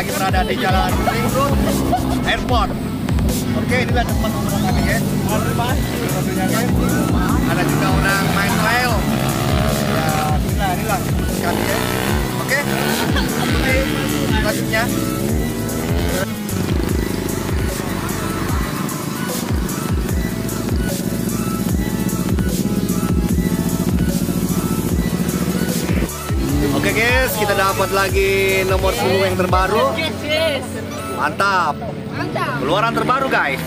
Ring Road Airport. Oke, inilah tempat nongkrong. Mobilnya guys. Ada juga orang main trail. Ya, inilah, inilah. Oke. Oke, selanjutnya. Dapat lagi nomor 10 yang terbaru. Mantap. Mantap. Keluaran terbaru guys.